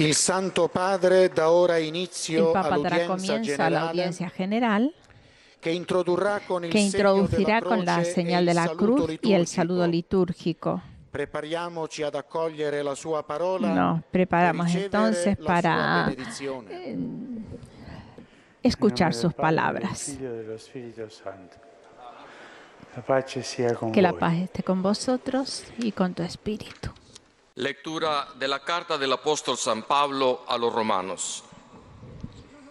Il Santo Padre da ora El inizio Papa dará comienzo a la audiencia general che introdurrà con que introducirá con la señal de la cruz y el saludo litúrgico. Prepariamoci ad accogliere la sua parola. Nos preparamos entonces para benedizione. escuchar sus palabras. Que la paz esté con vosotros y con tu espíritu. Lectura de la carta del apóstol San Pablo a los romanos.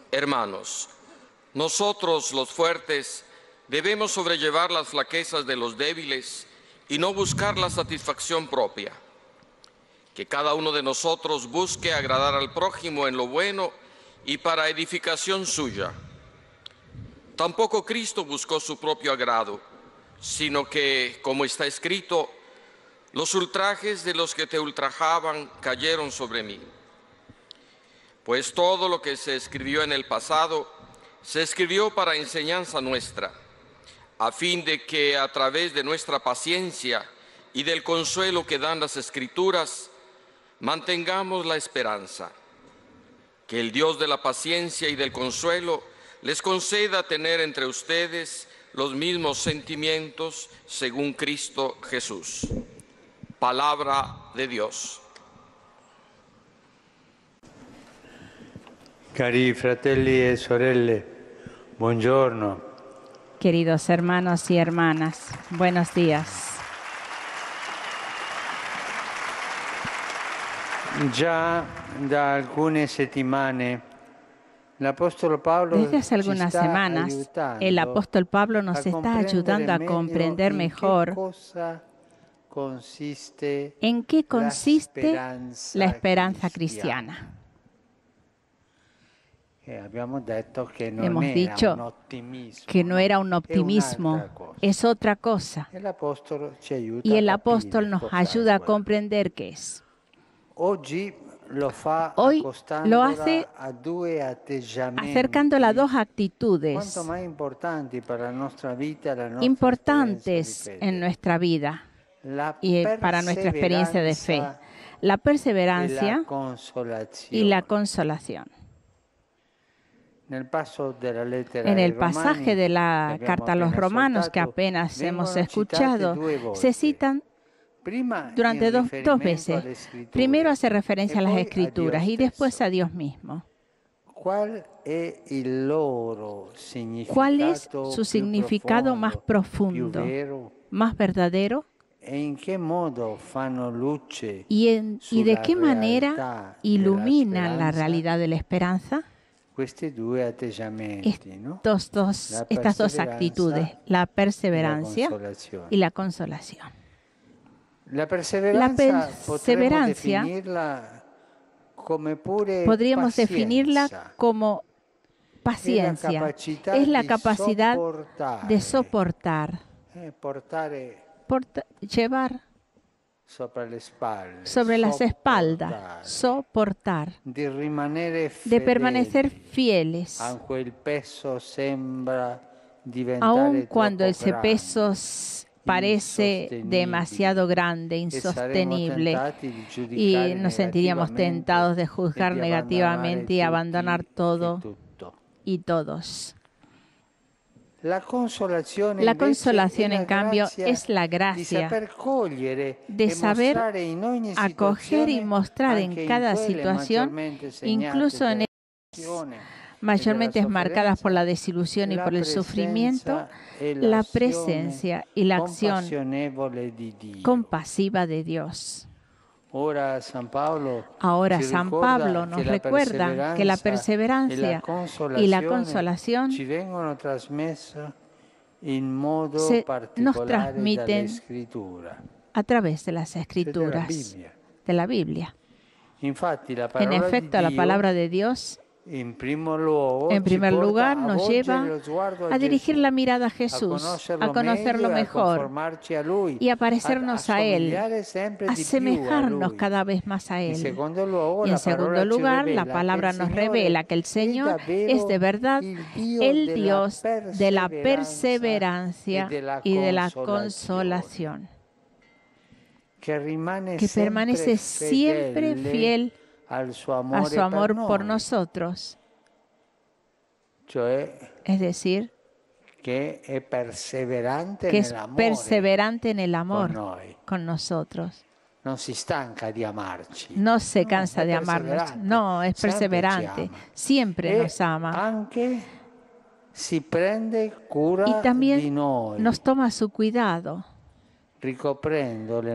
Hermanos, nosotros los fuertes debemos sobrellevar las flaquezas de los débiles y no buscar la satisfacción propia. Que cada uno de nosotros busque agradar al prójimo en lo bueno y para edificación suya. Tampoco Cristo buscó su propio agrado, sino que, como está escrito, los ultrajes de los que te ultrajaban cayeron sobre mí. Pues todo lo que se escribió en el pasado se escribió para enseñanza nuestra, a fin de que a través de nuestra paciencia y del consuelo que dan las escrituras, mantengamos la esperanza. Que el Dios de la paciencia y del consuelo les conceda tener entre ustedes los mismos sentimientos según Cristo Jesús. Palabra de Dios. Cari fratelli e sorelle, buongiorno. Queridos hermanos y hermanas, buenos días. Già da alcune settimane l'Apostolo Paolo Desde hace algunas semanas, el apóstol Pablo nos está ayudando a comprender mejor consiste en qué consiste la esperanza cristiana. cristiana. Eh, Hemos dicho Que no era un optimismo, es otra cosa. Y el apóstol nos ayuda a comprender qué es. Hoy lo hace Acercándola a dos actitudes importantes en nuestra vida y para nuestra experiencia de fe. La perseverancia y la consolación. En el pasaje de la carta a los romanos que apenas hemos citate escuchado, se citan durante dos, dos veces. Primero hace referencia a las escrituras y después a Dios mismo. ¿Cuál es il loro significato ¿Cuál es su significado más profundo, más verdadero? ¿Y, en- y de qué manera iluminan la realidad de la esperanza? Estos dos, La estas dos actitudes, la perseverancia y la consolación. La perseverancia, Podríamos definirla como paciencia. Es la capacidad de soportar, Llevar sobre las espaldas, soportar, rimanere de permanecer fieles, aunque il peso sembra diventare aun cuando ese peso parece demasiado grande, insostenible, y nos sentiríamos tentados de juzgar negativamente y abandonar todo y todos. La consolación, en cambio, es la gracia de saber acoger y mostrar en cada situación, incluso en mayormente marcadas por la desilusión y por el sufrimiento, la presencia y la acción compasiva de Dios. San Ahora San Pablo nos recuerda que la perseverancia y la la consolación se- nos scrittura, a través de las escrituras de la Biblia. En efecto, la palabra de Dios, en primer lugar, nos lleva a dirigir la mirada a Jesús, a conocerlo mejor y a parecernos a Él, a Lui. cada vez más a Él. Y en segundo lugar, la palabra nos revela que el Señor es de verdad el Dios de la perseverancia y de la consolación, que permanece siempre fiel a su amor por nosotros. Es decir, che è perseverante que es perseverante en el amor con nosotros. Si stanca di amarci. No se No, cansa es de amarnos. No, es perseverante. Siempre E nos ama. anche si prende cura Y también nos toma su cuidado,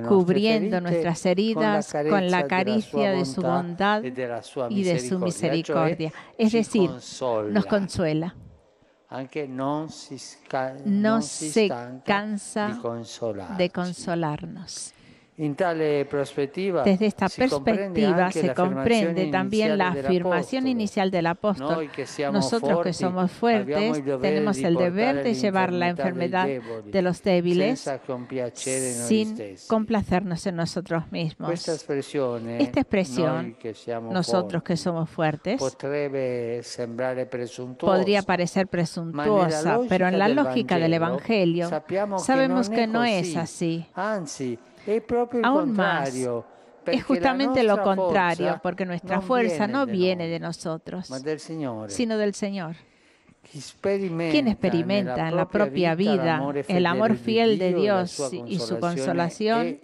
cubriendo nuestras heridas con la caricia de su bondad e y de su misericordia, Es ci decir, nos consuela. No se cansa de consolarnos. Desde esta perspectiva se comprende también la afirmación inicial del apóstol. Nosotros que somos fuertes tenemos el deber de llevar la enfermedad de los débiles sin complacernos en nosotros mismos. Esta expresión, siamo Nosotros que somos fuertes, podría parecer presuntuosa, pero en la lógica del Evangelio sabemos que no es así. Aún más. Es justamente lo contrario, porque nuestra fuerza no de viene de nosotros, sino del Señor. Quien experimenta en la propia vida el amor fiel de e Dios y su consolación,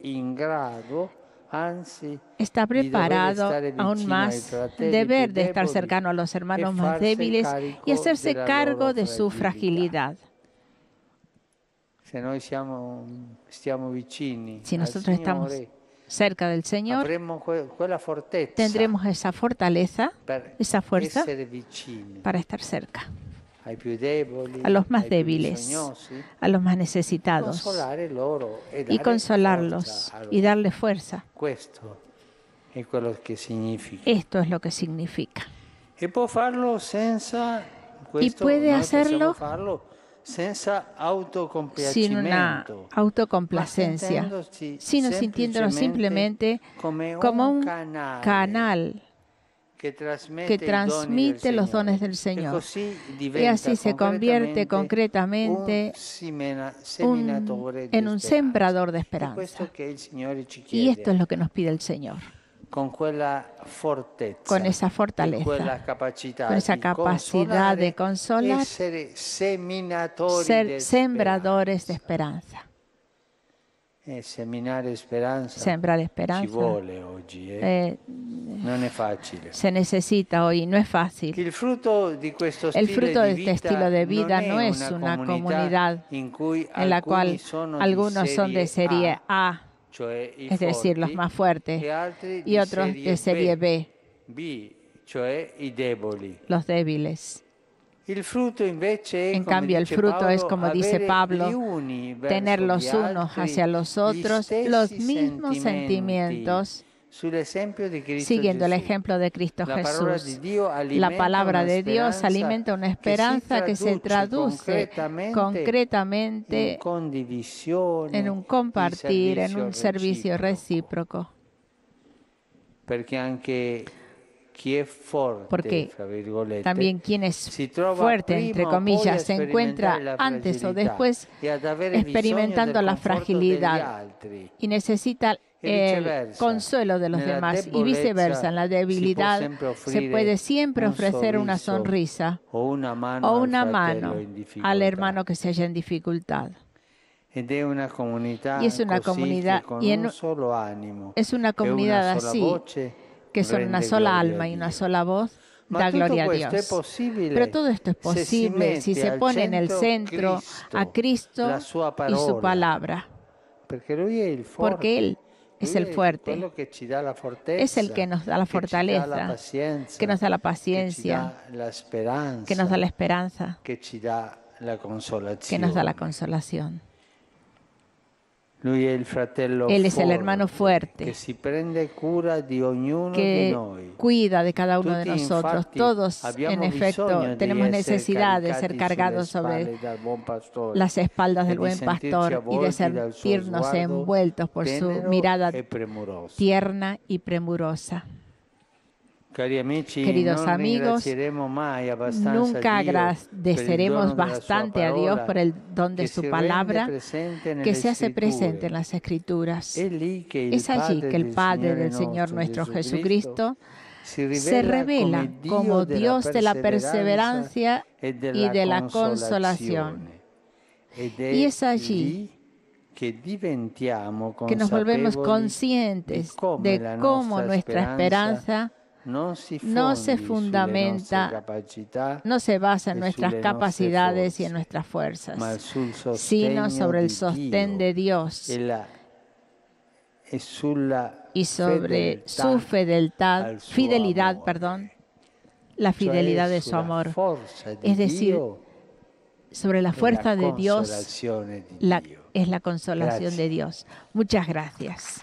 anzi, está preparado aún más deber più de estar cercano a los hermanos e más débiles y hacerse cargo de su fragilidad. Si nosotros estamos cerca del Señor, tendremos esa fortaleza esa fuerza para estar cerca a los más débiles, a los más necesitados e y consolarlos y darles fuerza. Esto es lo que significa. E questo, puede hacerlo Sin una autocomplacencia, sino sintiéndonos simplemente como un canal que transmite, los dones del Señor. Y así se convierte concretamente un en un sembrador de esperanza. Y esto es lo que nos pide el Señor. Con fortezza, Con esa fortaleza, con esa capacidad de consolar, Ser sembradores de speranza. esperanza. E seminare speranza Sembrar ci esperanza vuole oggi, eh? eh, non è facile. se necesita hoy, no es fácil. Il frutto di questo stile di vita este estilo de vida non no è es una comunidad in cui en la alcuni cual sono di algunos son de serie A, es decir, los más fuertes, y otros de serie B, los débiles. En cambio, el fruto es, como dice Pablo, Tener los unos hacia los otros los mismos sentimientos, siguiendo el ejemplo de Cristo Jesús. La palabra de Dios alimenta una esperanza que se traduce concretamente en un compartir, en un servicio recíproco. Porque También quien es fuerte, entre comillas, se encuentra antes o después experimentando la fragilidad y necesita el consuelo de los demás y viceversa. En la debilidad se puede siempre ofrecer una sonrisa o una mano, al hermano que se halla en dificultad. Y es una comunidad- y en- Es una comunidad así, que son una sola alma y una sola voz, da gloria a Dios. Pero todo esto es posible si se pone en el centro a Cristo y su palabra, porque Él es el fuerte, es el que nos da la fortaleza, que nos da la paciencia, que nos da la esperanza, que nos da la consolación. Lui è il fratello Él es el hermano fuerte, que cuida de cada uno de nosotros. Todos, en efecto, tenemos necesidad de ser cargados sobre las espaldas e del buen pastor y de sentirnos envueltos por su mirada e tierna y premurosa. Queridos amigos, Nunca agradeceremos bastante a Dios por el don de su palabra que se hace presente en las escrituras. Es allí que el Padre del Señor nuestro Jesucristo se revela como Dios de la perseverancia y de la consolación. Y es allí que nos volvemos conscientes de cómo nuestra esperanza no se fundamenta, no se basa en nuestras capacidades y en nuestras fuerzas, sino sobre el sostén de Dios y sobre su fidelidad, fidelidad, perdón, la fidelidad de su amor. Es decir, sobre la fuerza de Dios es la consolación de Dios. Muchas gracias.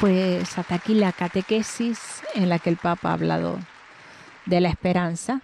Pues hasta aquí la catequesis en la que el Papa ha hablado de la esperanza.